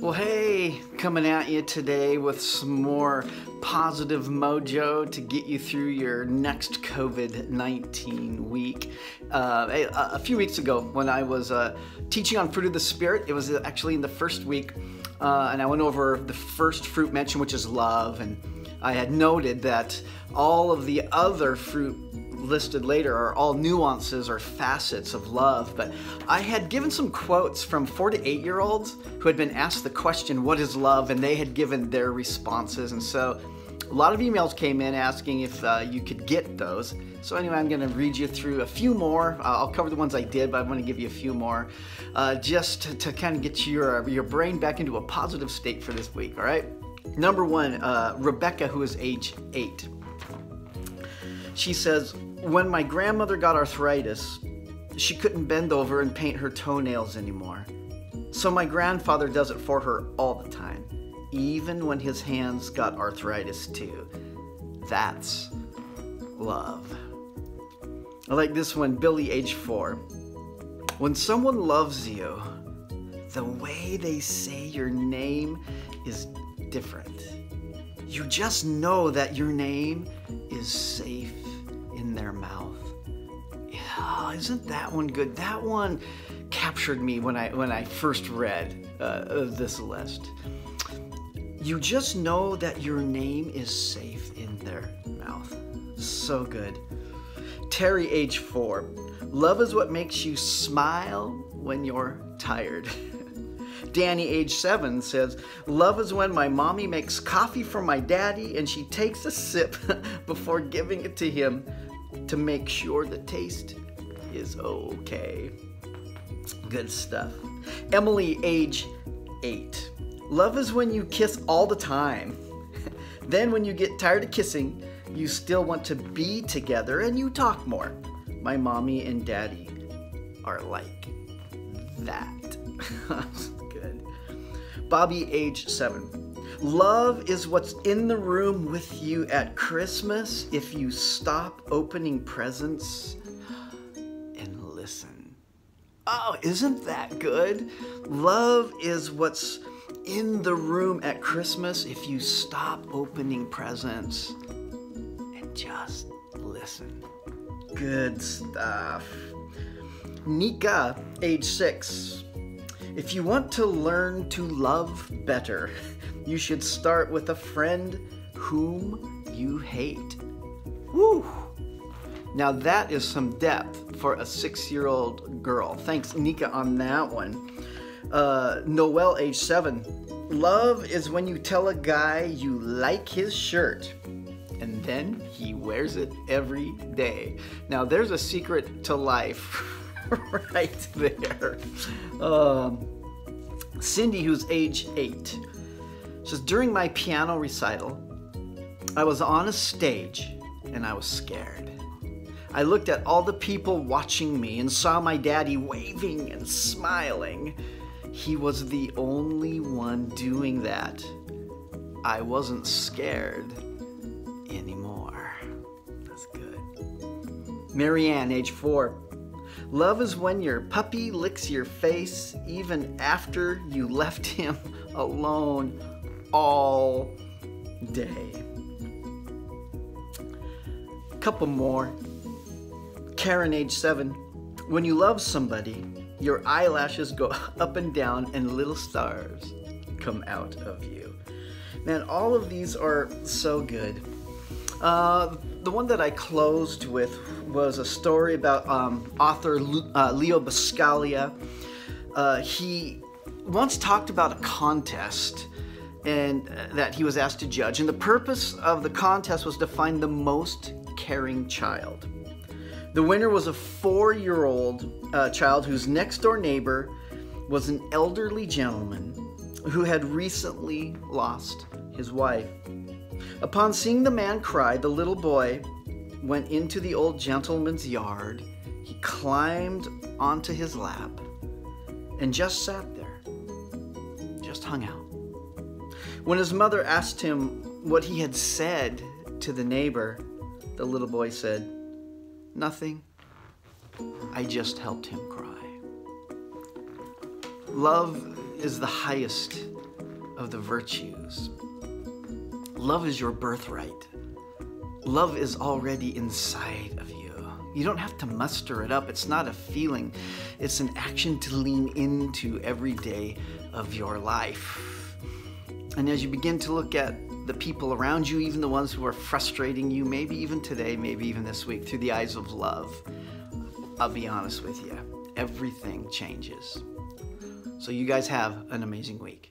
Well, hey, coming at you today with some more positive mojo to get you through your next COVID 19 week. Uh, a, a, few weeks ago, when I was uh, teaching on fruit of the Spirit, it was actually in the first week, uh, and I went over the first fruit mentioned, which is love, and I had noted that all of the other fruit listed later are all nuances or facets of love, but I had given some quotes from four to eight year olds who had been asked the question, What is love? and they had given their responses. And so a lot of emails came in asking if uh, you could get those. So, anyway, I'm going to read you through a few more. Uh, I'll cover the ones I did, but I want to give you a few more uh, just to, to, kind of get your, your brain back into a positive state for this week, all right? Number one, uh, Rebecca, who is age eight. She says, when my grandmother got arthritis, she couldn't bend over and paint her toenails anymore. So my grandfather does it for her all the time, even when his hands got arthritis too. That's love. I like this one, Billy, age four. When someone loves you, the way they say your name is different. You just know that your name is safe their mouth. Yeah, isn't that one good? That one captured me when I when I first read uh, this list. You just know that your name is safe in their mouth. So good. Terry, age four. Love is what makes you smile when you're tired. Danny, age seven, says, Love is when my mommy makes coffee for my daddy and she takes a sip before giving it to him to make sure the taste is okay. Good stuff. Emily, age eight. Love is when you kiss all the time. then, when you get tired of kissing, you still want to be together and you talk more. My mommy and daddy are like that. Good. Bobby, age seven. Love is what's in the room with you at Christmas if you stop opening presents and listen. Oh, isn't that good? Love is what's in the room at Christmas if you stop opening presents and just listen. Good stuff. Nika, age six. If you want to learn to love better, you should start with a friend whom you hate. Woo! Now that is some depth for a six-year-old girl. Thanks, Nika, on that one. Uh, Noel, age seven. Love is when you tell a guy you like his shirt and then he wears it every day. Now there's a secret to life right there. Um, Cindy, who's age eight says, During my piano recital, I was on a stage and I was scared. I looked at all the people watching me and saw my daddy waving and smiling. He was the only one doing that. I wasn't scared anymore. That's good. Marianne, age four. Love is when your puppy licks your face even after you left him alone all day. Couple more. Karen, age seven. When you love somebody, your eyelashes go up and down and little stars come out of you. Man, all of these are so good. Uh, the one that I closed with was a story about um, author uh, Leo Buscaglia. Uh, he once talked about a contest and uh, that he was asked to judge. And the purpose of the contest was to find the most caring child. The winner was a four year old uh, child whose next door neighbor was an elderly gentleman who had recently lost his wife. Upon seeing the man cry, the little boy went into the old gentleman's yard. He climbed onto his lap and just sat there, just hung out. When his mother asked him what he had said to the neighbor, the little boy said, Nothing. I just helped him cry. Love is the highest of the virtues. Love is your birthright. Love is already inside of you. You don't have to muster it up. It's not a feeling, it's an action to lean into every day of your life. And as you begin to look at the people around you, even the ones who are frustrating you, maybe even today, maybe even this week, through the eyes of love, I'll be honest with you, everything changes. So, you guys have an amazing week.